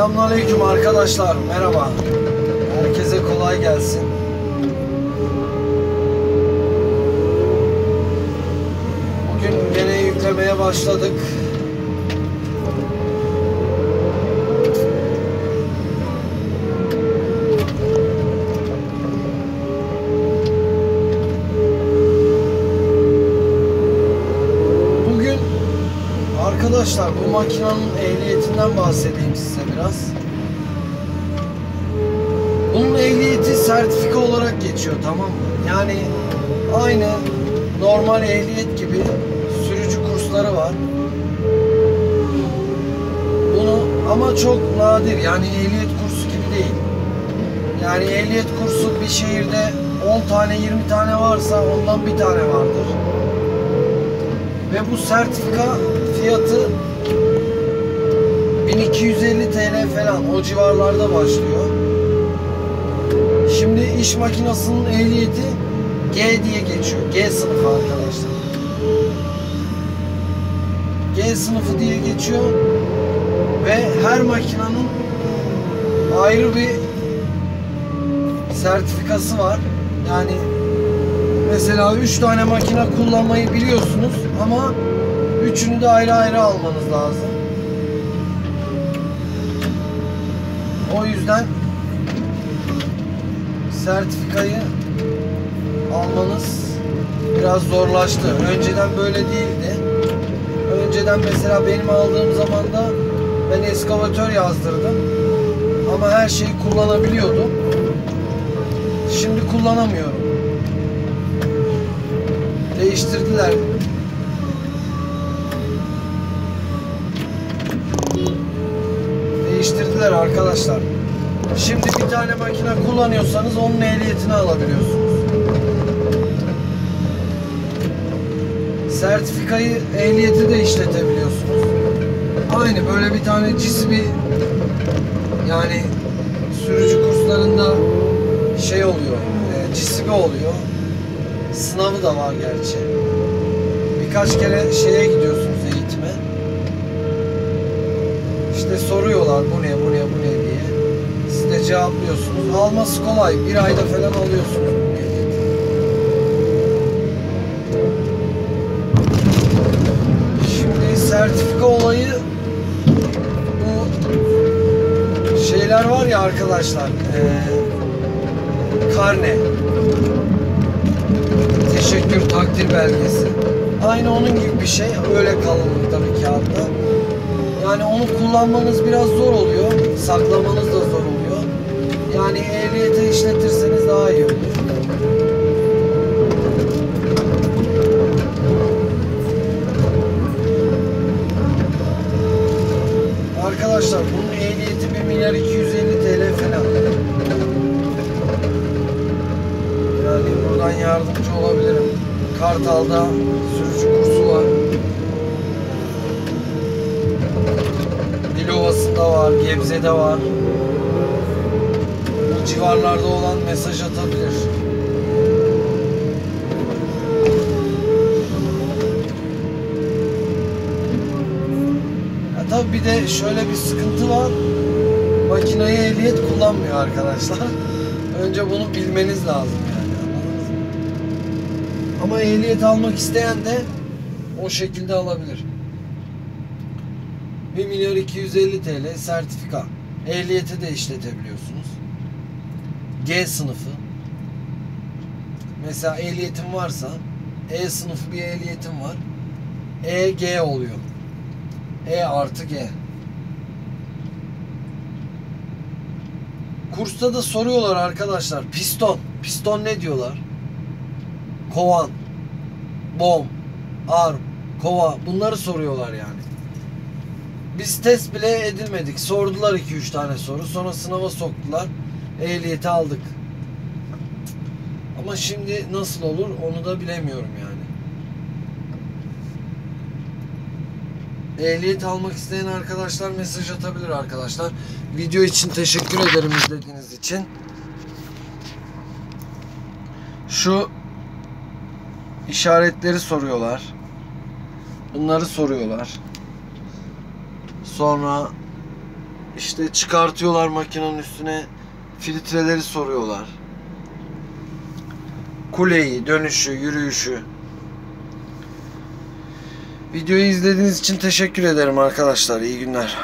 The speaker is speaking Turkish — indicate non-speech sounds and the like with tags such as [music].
Selamünaleyküm arkadaşlar. Merhaba. Herkese kolay gelsin. Bugün gene yüklemeye başladık. Arkadaşlar bu makinenin ehliyetinden bahsedeyim size biraz. Bunun ehliyeti sertifika olarak geçiyor tamam mı? Yani aynı normal ehliyet gibi sürücü kursları var. Bunu ama çok nadir yani ehliyet kursu gibi değil. Yani ehliyet kursu bir şehirde 10 tane 20 tane varsa ondan bir tane vardır. Ve bu sertifika fiyatı 1250 TL falan o civarlarda başlıyor. Şimdi iş makinasının ehliyeti G diye geçiyor. G sınıfı arkadaşlar. G sınıfı diye geçiyor ve her makinenin ayrı bir sertifikası var. Yani mesela 3 tane makine kullanmayı biliyorsunuz ama üçünü de ayrı ayrı almanız lazım. O yüzden sertifikayı almanız biraz zorlaştı. Önceden böyle değildi. Önceden mesela benim aldığım zaman da ben eskavatör yazdırdım. Ama her şeyi kullanabiliyordum. Şimdi kullanamıyorum. Değiştirdiler. Değiştirdiler arkadaşlar. Şimdi bir tane makine kullanıyorsanız onun ehliyetini alabiliyorsunuz. Sertifikayı, ehliyeti de işletebiliyorsunuz. Aynı böyle bir tane cismi yani sürücü kurslarında şey oluyor, e, cismi oluyor. Sınavı da var gerçi. Birkaç kere şeye gidiyorsunuz eğitime. İşte soruyorlar bu ne, bu ne, bu ne diye. Siz de cevaplıyorsunuz. Alması kolay. Bir ayda falan alıyorsunuz. Şimdi sertifika olayı bu şeyler var ya arkadaşlar. eee, karne. Teşekkür takdir belgesi. Aynı onun gibi bir şey. Öyle kalınlıkta bir kağıtta. Yani onu kullanmanız biraz zor oluyor. Saklamanız da zor oluyor. Yani ehliyeti işletirseniz daha iyi olur. Kartal'da sürücü kursu var. Dilovası'nda var, Gebze'de var. Bu civarlarda olan mesaj atabilir. Ya tabii bir de şöyle bir sıkıntı var. Makineye ehliyet kullanmıyor arkadaşlar. [laughs] Önce bunu bilmeniz lazım? Ama ehliyet almak isteyen de o şekilde alabilir. 1 milyar 250 TL sertifika. Ehliyeti de işletebiliyorsunuz. G sınıfı. Mesela ehliyetim varsa E sınıfı bir ehliyetim var. E G oluyor. E artı G. Kursta da soruyorlar arkadaşlar. Piston. Piston ne diyorlar? Kovan. Bom. Arm. Kova. Bunları soruyorlar yani. Biz test bile edilmedik. Sordular 2-3 tane soru. Sonra sınava soktular. Ehliyeti aldık. Ama şimdi nasıl olur onu da bilemiyorum yani. Ehliyet almak isteyen arkadaşlar mesaj atabilir arkadaşlar. Video için teşekkür ederim izlediğiniz için. Şu işaretleri soruyorlar. Bunları soruyorlar. Sonra işte çıkartıyorlar makinenin üstüne filtreleri soruyorlar. Kuleyi, dönüşü, yürüyüşü. Videoyu izlediğiniz için teşekkür ederim arkadaşlar. İyi günler.